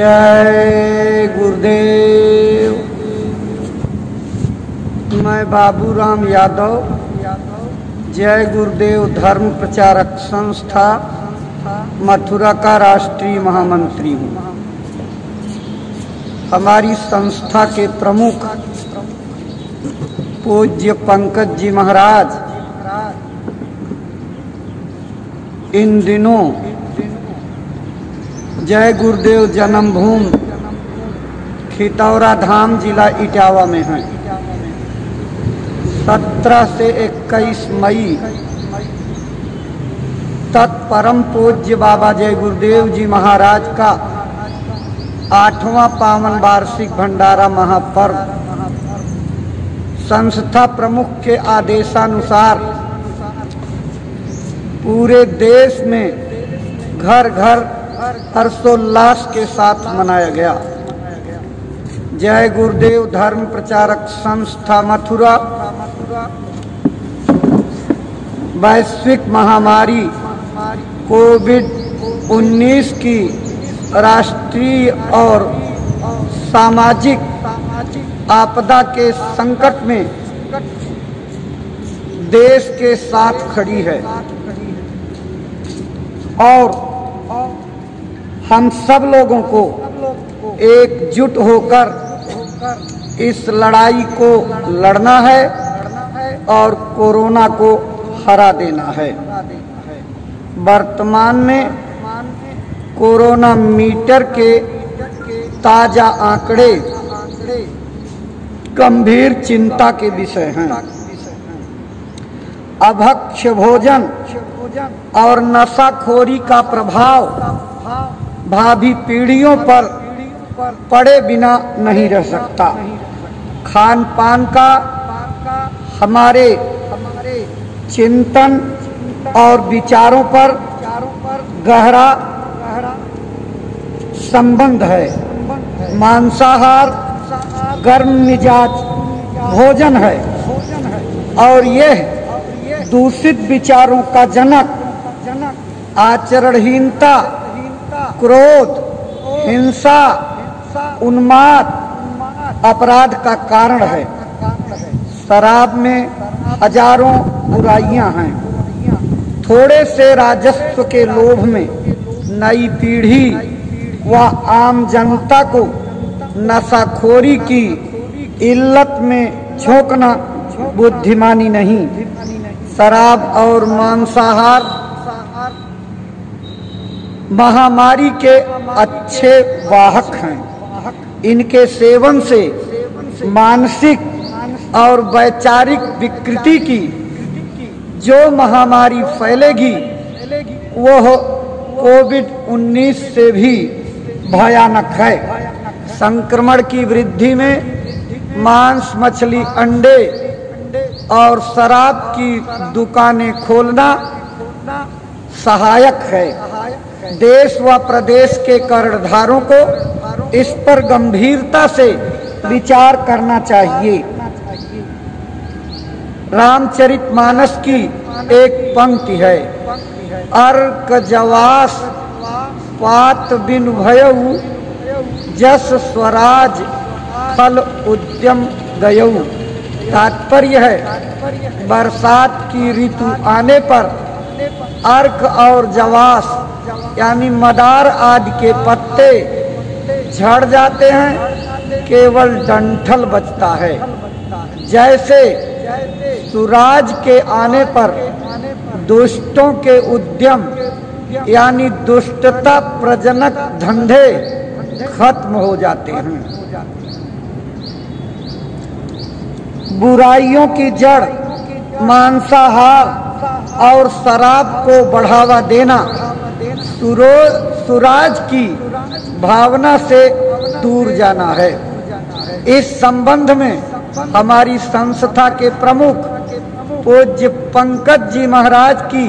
जय गुरुदेव। मैं बाबूराम यादव। जय गुरुदेव धर्म प्रचारक संस्था मथुरा का राष्ट्रीय महामंत्री हूँ। हमारी संस्था के प्रमुख पूज्य पंकज जी महाराज, इन दिनों जय गुरुदेव जन्मभूमि खितौरा धाम जिला इटावा में है। सत्रह से इक्कीस मई तक परम पूज्य बाबा जय गुरुदेव जी महाराज का आठवां पावन वार्षिक भंडारा महापर्व। संस्था प्रमुख के आदेशानुसार पूरे देश में घर घर हर्षोल्लास के साथ मनाया गया। जय गुरुदेव धर्म प्रचारक संस्था मथुरा। वैश्विक महामारी कोविड 19 की राष्ट्रीय और सामाजिक आपदा के संकट में देश के साथ खड़ी है। और हम सब लोगों को एकजुट होकर इस लड़ाई को लड़ना है और कोरोना को हरा देना है। वर्तमान में कोरोना मीटर के ताज़ा आंकड़े गंभीर चिंता के विषय हैं। अभक्ष भोजन और नशाखोरी का प्रभाव भावी पीढ़ियों पर पड़े बिना नहीं रह सकता। खान पान का हमारे चिंतन और विचारों पर गहरा संबंध है। मांसाहार गर्म मिजाज भोजन है और यह दूषित विचारों का जनक, आचरणहीनता क्रोध हिंसा उन्माद अपराध का कारण है। शराब में हज़ारों बुराइयाँ हैं। थोड़े से राजस्व के लोभ में नई पीढ़ी व आम जनता को नशाखोरी की इल्लत में झोंकना बुद्धिमानी नहीं। शराब और मांसाहार महामारी के अच्छे वाहक हैं। इनके सेवन से मानसिक और वैचारिक विकृति की जो महामारी फैलेगी, वह कोविड 19 से भी भयानक है। संक्रमण की वृद्धि में मांस, मछली, अंडे और शराब की दुकानें खोलना सहायक है। देश व प्रदेश के कर्णधारों को इस पर गंभीरता से विचार करना चाहिए। रामचरित मानस की एक पंक्ति है। अर्क जवास पात बिन भयऊ जस स्वराज फल उद्यम गयऊ। तात्पर्य है, बरसात की ऋतु आने पर अर्क और जवास, यानी मदार आदि के पत्ते झड़ जाते हैं, केवल डंठल बचता है। जैसे सुराज के आने पर दुष्टों के उद्यम, यानी दुष्टता प्रजनक धंधे खत्म हो जाते हैं। बुराइयों की जड़, मांसाहार और शराब को बढ़ावा देना। सुरो, सुराज की भावना से दूर जाना है। इस संबंध में हमारी संस्था के प्रमुख पूज्य पंकज जी महाराज की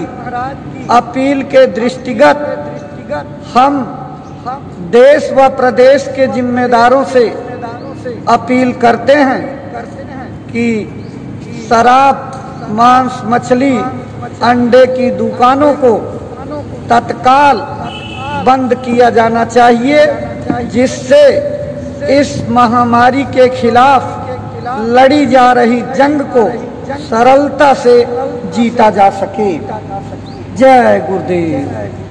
अपील के दृष्टिगत हम देश व प्रदेश के जिम्मेदारों से अपील करते हैं कि शराब मांस मछली अंडे की दुकानों को तत्काल बंद किया जाना चाहिए, जिससे इस महामारी के खिलाफ लड़ी जा रही जंग को सरलता से जीता जा सके। जय गुरुदेव।